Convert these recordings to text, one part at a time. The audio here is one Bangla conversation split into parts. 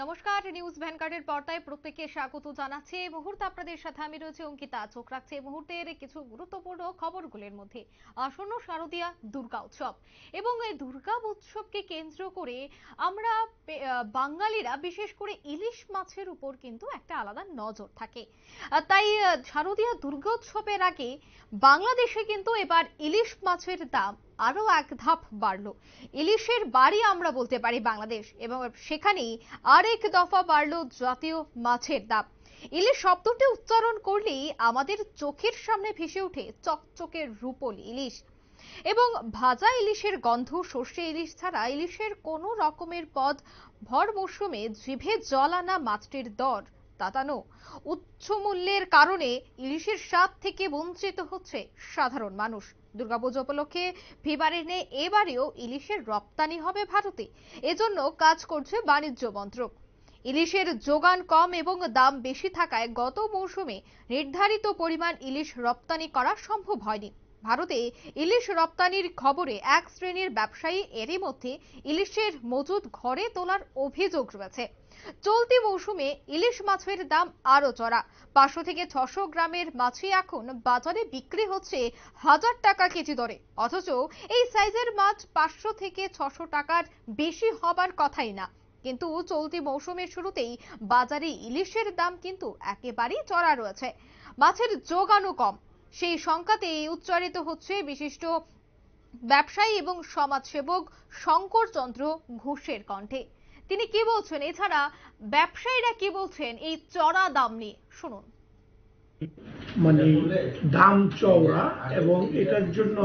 নমস্কার, নিউজ ভ্যানগার্ডের পর্দায় প্রত্যেককে স্বাগত জানাচ্ছি। এই মুহূর্তে আপনাদের সাথে আমি রয়েছে অঙ্কিতা। চোখ রাখছে এই মুহূর্তের কিছু গুরুত্বপূর্ণ খবরগুলির মধ্যে। আসন্ন শারদীয়া দুর্গা উৎসব এবং এই দুর্গা উৎসবকে কেন্দ্র করে আমরা বাঙালিরা বিশেষ করে ইলিশ মাছের উপর কিন্তু একটা আলাদা নজর থাকে। তাই শারদীয়া দুর্গা উৎসবের আগে বাংলাদেশে কিন্তু এবার ইলিশ মাছের দাম আরও এক ধাপ বাড়ল। ইলিশের বাড়ি আমরা বলতে পারি বাংলাদেশ এবং সেখানেই আরেক দফা বাড়ল জাতীয় মাছের দাম। ইলিশ শব্দটি উচ্চারণ করলেই আমাদের চোখের সামনে ভেসে ওঠে চকচকে রূপল ইলিশ। এবং ভাজা ইলিশের গন্ধ, সর্ষে ইলিশ ছাড়া ইলিশের কোনো রকমের পদ ভর মরশুমে জিভে জল আনা মাছটির দর। তাতানো। উচ্চ মূল্যের কারণে ইলিশের স্বাদ থেকে বঞ্চিত হচ্ছে সাধারণ মানুষ। দুর্গাপুজো উপলক্ষে ফেবারিনে এবারেও ইলিশের রপ্তানি হবে ভারতে। এজন্য কাজ করছে বাণিজ্য মন্ত্রক। ইলিশের যোগান কম এবং দাম বেশি থাকায় গত মৌসুমে নির্ধারিত পরিমাণ ইলিশ রপ্তানি করা সম্ভব হয়নি। ভারতে ইলিশ রপ্তানির খবরে এক শ্রেণির ব্যবসায়ী এরই মধ্যে ইলিশের মজুদ ঘরে তোলার অভিযোগ রয়েছে। চলতি মৌসুমে ইলিশ মাছের দাম আরও চড়া। পাঁচশো থেকে ছশো গ্রামের মাছই এখন বাজারে বিক্রি হচ্ছে হাজার টাকা কেজি দরে। অথচ এই সাইজের মাছ পাঁচশো থেকে ছশো টাকার বেশি হবার কথাই না। কিন্তু চলতি মৌসুমের শুরুতেই বাজারে ইলিশের দাম কিন্তু একেবারেই চড়া রয়েছে। মাছের যোগানও কম। সেই সংখ্যাতেই উচ্চারিত হচ্ছে বিশিষ্ট ব্যবসায়ী এবং সমাজসেবক শঙ্কর চন্দ্র ঘোষের কণ্ঠে। তিনি কি বলছেন? এছাড়া ব্যবসায়ীরা কি বলছেন? এই চড়া দাম নিয়ে শুনুন। মানে দাম চওড়া এবং এটার জন্য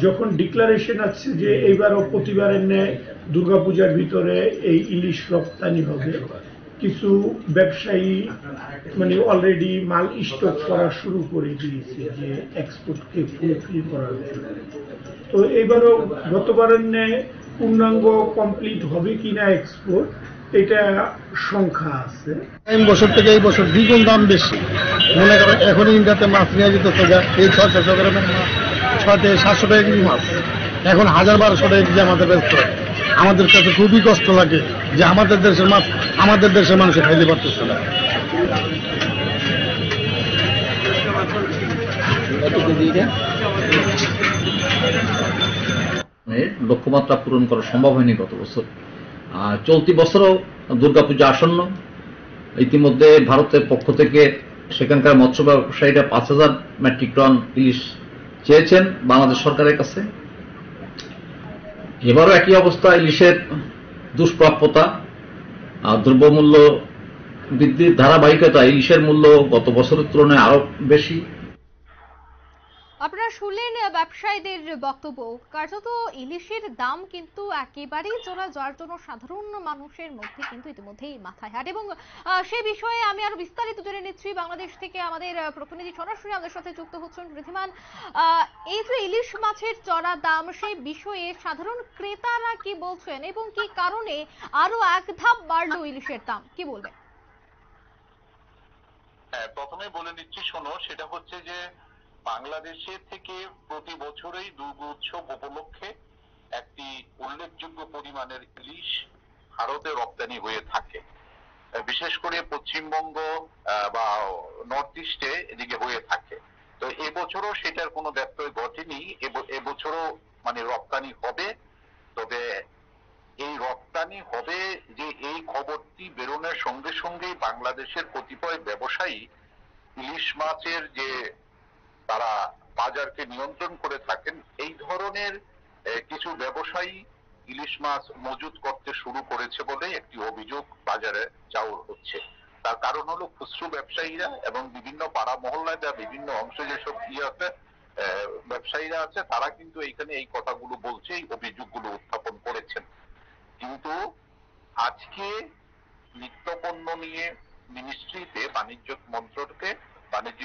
যখন ডিক্লারেশন আছে যে এইবারও প্রতিবারের ন্যায় দুর্গাপূজার ভিতরে এই ইলিশ রপ্তানি হবে কিছু ব্যবসায়ী মানে অলরেডি মাল স্টক করা শুরু করে দিয়েছে যে এক্সপোর্টকে ফুলফিল করার জন্য। তো এইবারও গতবারের ন্যায় পূর্ণাঙ্গ কমপ্লিট হবে কিনা এক্সপোর্ট এটা সংখ্যা আছে। এই বছর থেকে এই বছর দ্বিগুণ দাম বেশি। মনে করেন এখন ইন্ডিয়াতে মাছ নিয়ে যেত এই ছয় ছশো গ্রামের মাছ, ছয় থেকে সাতশো টাকা কেজি মাছ। এখন হাজার বারোশো টাকা কেজি আমাদের ব্যস্ত আমাদের কাছে খুবই কষ্ট লাগে। যে আমাদের দেশের মাছ আমাদের দেশের মানুষে খাইতে পারতেছে না। লক্ষ্যমাত্রা পূরণ করা সম্ভব হয়নি গত বছর। আর চলতি বছরও দুর্গাপূজা আসন্ন। ইতিমধ্যে ভারতের পক্ষ থেকে সেখানকার মৎস্য ব্যবসায়ীরা পাঁচ হাজার মেট্রিক টন ইলিশ চেয়েছেন বাংলাদেশ সরকারের কাছে। এবারও একই অবস্থা ইলিশের দুষ্প্রাপ্যতা আর দ্রব্যমূল্য বৃদ্ধির ধারাবাহিকতা ইলিশের মূল্য গত বছরের তুলনায় আরও বেশি। আপনারা শুনলেন ব্যবসায়ীদের বক্তব্য। কার্যত ইলিশের দাম কিন্তু একেবারেই চড়া যার জন্য সাধারণ মানুষের মধ্যে কিন্তু ইতিমধ্যেই মাথায় হাট এবং সে বিষয়ে আমি আরও বিস্তারিত জেনে নিচ্ছি। বাংলাদেশ থেকে আমাদের প্রতিনিধি সরাসরি আমাদের সাথে যুক্ত হচ্ছেন আহ, এই যে ইলিশ মাছের চড়া দাম সেই বিষয়ে সাধারণ ক্রেতারা কি বলছেন এবং কি কারণে আরও এক ধাপ বাড়লো ইলিশের দাম? কি বলবেন? হ্যাঁ প্রথমে বলে নিচ্ছি শোনো সেটা হচ্ছে যে বাংলাদেশে থেকে প্রতি বছরই দুর্গা উৎসব উপলক্ষে একটি উল্লেখযোগ্য পরিমাণের ইলিশ ভারতে রপ্তানি হয়ে থাকে। বিশেষ করে পশ্চিমবঙ্গ বা নর্থ ইস্টে এদিকে হয়ে থাকে। তো এবছরও সেটার কোনো ব্যত্যয় ঘটেনি। এব- এবছরও মানে রপ্তানি হবে। তবে এই রপ্তানি হবে যে এই খবরটি বেরোনোর সঙ্গে সঙ্গেই বাংলাদেশের কতিপয় ব্যবসায়ী ইলিশ মাছের যে তারা বাজারকে নিয়ন্ত্রণ করে থাকেন। এই ধরনের কিছু ব্যবসায়ী ইলিশ মাছ মজুত করতে শুরু করেছে বলে একটি অভিযোগ বাজারে চাউর হচ্ছে। তার কারণ হলো খুচরো ব্যবসায়ীরা এবং বিভিন্ন পাড়া মহল্লায় বা বিভিন্ন অংশে যেসব ইয়ে আছে ব্যবসায়ীরা আছে, তারা কিন্তু এইখানে এই কথাগুলো বলছে, এই অভিযোগগুলো উত্থাপন করেছেন। কিন্তু আজকে নিত্যপণ্য নিয়ে মিনিস্ট্রিতে বাণিজ্য মন্ত্রকে বাণিজ্য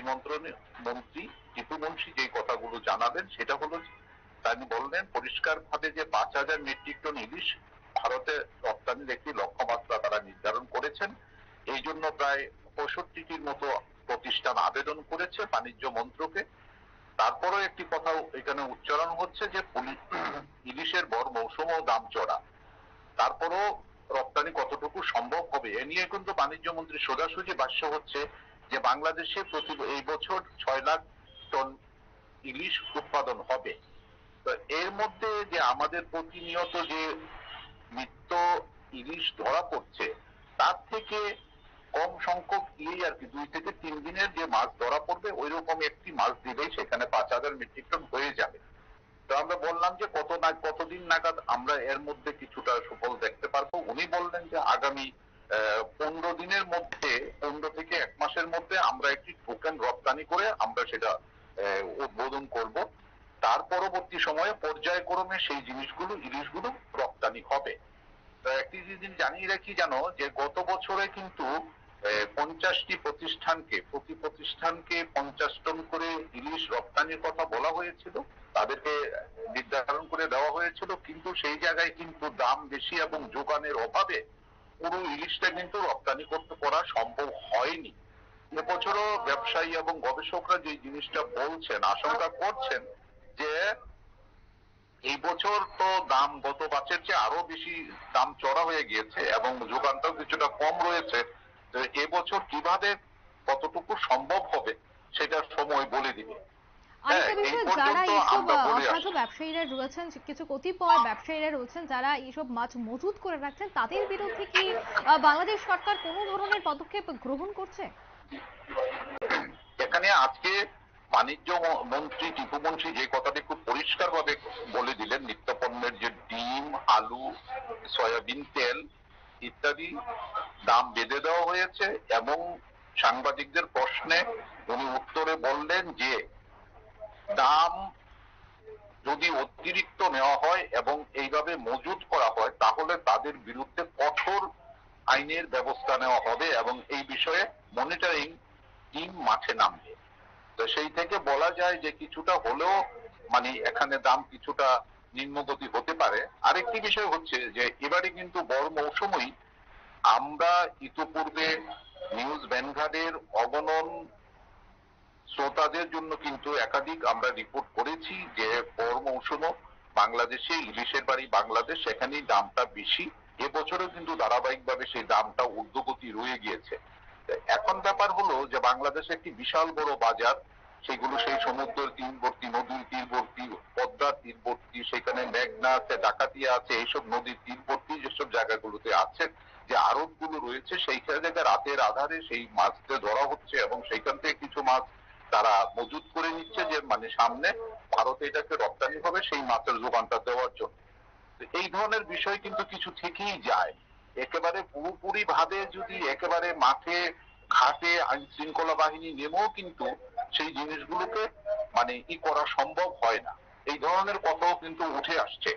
মন্ত্রী টিপু মুন্সি যে কথাগুলো জানাবেন, সেটা হলো তিনি বললেন পরিষ্কার ভাবে যে পাঁচ হাজার মেট্রিক টন ইলিশ ভারতে রপ্তানির একটি লক্ষ্যমাত্রা তারা নির্ধারণ করেছেন, এই জন্য প্রায় পঁয়ষট্টিটির মতো প্রতিষ্ঠান আবেদন করেছে বাণিজ্য মন্ত্রকে। তারপরও একটি কথা এখানে উচ্চারণ হচ্ছে যে ইলিশের বর মৌসুম ও দাম চড়া। তারপরও রপ্তানি কতটুকু সম্ভব হবে, এ নিয়ে কিন্তু বাণিজ্য মন্ত্রী সোজাসুজি ভাষ্য হচ্ছে যে বাংলাদেশে প্রতি এই বছর ছয় লাখ টন ইলিশ উৎপাদন হবে। তো এর মধ্যে যে আমাদের প্রতিনিয়ত যে নিত্য ইলিশ ধরা পড়ছে, তার থেকে কম সংখ্যক এই আর কি, দুই থেকে তিন দিনের যে মাছ ধরা পড়বে ওই রকম একটি মাছ দিলেই সেখানে পাঁচ হাজার মেট্রিক টন হয়ে যাবে। তো আমরা বললাম যে কত না কতদিন নাগাদ আমরা এর মধ্যে কিছুটা সুফল দেখতে পারব। উনি বললেন যে আগামী পনেরো দিনের মধ্যে, পনেরো থেকে এক মাসের মধ্যে আমরা একটি টোকেন রপ্তানি করে আমরা সেটা উদ্বোধন করব। তার পরবর্তী সময়ে পর্যায়ক্রমে সেই জিনিসগুলো ইলিশগুলো রপ্তানি হবে। একটি জিনিস জানিয়ে রাখি জানো যে গত বছরে কিন্তু পঞ্চাশটি প্রতিষ্ঠানকে, প্রতি প্রতিষ্ঠানকে পঞ্চাশ টন করে ইলিশ রপ্তানির কথা বলা হয়েছিল। তাদেরকে নির্ধারণ করে দেওয়া হয়েছিল। কিন্তু সেই জায়গায় কিন্তু দাম বেশি এবং যোগানের অভাবে পুরো ইলিশটা কিন্তু রপ্তানি করতে করা সম্ভব হয়নি। এবছরও ব্যবসায়ী এবং গবেষকরা যে জিনিসটা বলছেন, আশঙ্কা করছেন যে এই বছর তো দাম গত বাচের চেয়ে আরও বেশি দাম চড়া হয়ে গিয়েছে এবং যোগানটাও কিছুটা কম রয়েছে। এবছর কীভাবে কতটুকু সম্ভব হবে সেটা সময় বলে দিবে। আরেকটা হ্যাঁ, বিষয় যারা এইসব অসাধু ব্যবসায়ীরা রয়েছেন কিছু কতিপয় ব্যবসায়ীরা রয়েছেন যারা এইসব মাছ মজুত করে রাখছেন তাদের বিরুদ্ধে কি বাংলাদেশ সরকার কোনো ধরনের পদক্ষেপ গ্রহণ করছে? এখানে আজকে বাণিজ্য মন্ত্রী টিপু মন্ত্রী যে কথাটি খুব পরিষ্কার ভাবে বলে দিলেন নিত্যপণ্যের যে ডিম আলু সয়াবিন তেল ইত্যাদি দাম বেঁধে দেওয়া হয়েছে এবং সাংবাদিকদের প্রশ্নে উনি উত্তরে বললেন যে দাম যদি অতিরিক্ত নেওয়া হয় এবং এইভাবে মজুত করা হয়, তাহলে তাদের বিরুদ্ধে কঠোর আইনের ব্যবস্থা নেওয়া হবে এবং এই বিষয়ে মনিটরিং টিম মাঠে নামবে। তো সেই থেকে বলা যায় যে কিছুটা হলেও মানে এখানে দাম কিছুটা নিম্নগতি হতে পারে। আরেকটি বিষয় হচ্ছে যে এবারে কিন্তু বড় মৌসুমই আমরা ইতিপূর্বে নিউজ ভ্যানগার্ডের অগণন শ্রোতাদের জন্য কিন্তু একাধিক আমরা রিপোর্ট করেছি যে পর মৌসুমও বাংলাদেশে, ইলিশের বাড়ি বাংলাদেশ, সেখানেই দামটা বেশি। এবছরও কিন্তু ধারাবাহিকভাবে সেই দামটা ঊর্ধ্বগতি রয়ে গিয়েছে। এখন ব্যাপার হলো যে বাংলাদেশে একটি বিশাল বড় বাজার, সেগুলো সেই সমুদ্রের তীরবর্তী, নদীর তীরবর্তী, পদ্মার তীরবর্তী, সেখানে মেঘনা আছে, ডাকাতিয়া আছে, এইসব নদীর তীরবর্তী যেসব জায়গাগুলোতে আছে, যে আড়তগুলো রয়েছে, সেইখানে থেকে রাতের আধারে সেই মাছকে ধরা হচ্ছে এবং সেইখান থেকে কিছু মাছ তারা মজুত করে নিচ্ছে যে মানে সামনে ভারতে এটাকে রপ্তানি হবে, সেই মাছের যোগানটা দেওয়ার জন্য। এই ধরনের বিষয় কিন্তু কিছু থেকেই যায়। একেবারে পুরোপুরি ভাবে যদি একেবারে মাঠে, ঘাটে আইন শৃঙ্খলা বাহিনী নেমেও কিন্তু সেই জিনিসগুলোকে মানে ই করা সম্ভব হয় না। এই ধরনের কথাও কিন্তু উঠে আসছে।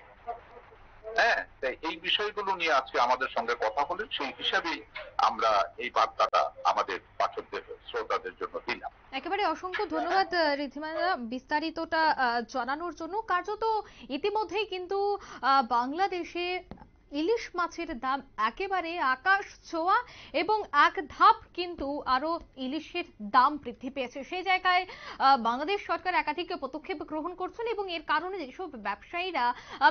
হ্যাঁ তাই এই বিষয়গুলো নিয়ে আজকে আমাদের সঙ্গে কথা বলেন সেই হিসাবেই আমরা এই বার্তাটা আমাদের পাঠকদের, শ্রোতাদের জন্য দিলাম। একেবারে অসংখ্য ধন্যবাদ ঋদ্ধিমানা বিস্তারিতটা জানানোর জন্য। কার্যত ইতিমধ্যেই কিন্তু বাংলাদেশে ইলিশ মাছের দাম একেবারে আকাশ ছোঁয়া এবং এক ধাপ কিন্তু আরও ইলিশের দাম বৃদ্ধি পেয়েছে। সেই জায়গায় বাংলাদেশ সরকার একাধিক পদক্ষেপ গ্রহণ করছেন এবং এর কারণে যেসব ব্যবসায়ীরা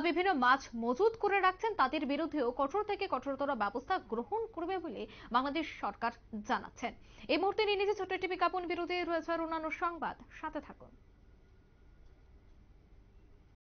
বিভিন্ন মাছ মজুত করে রাখছেন, তাদের বিরুদ্ধেও কঠোর থেকে কঠোরতর ব্যবস্থা গ্রহণ করবে বলে বাংলাদেশ সরকার জানাচ্ছেন। এই মুহূর্তে নিয়ে নিচ্ছে ছোট্ট একটি বিজ্ঞাপন। বিরোধী রয়েছে আর অন্যান্য সংবাদ। সাথে থাকুন।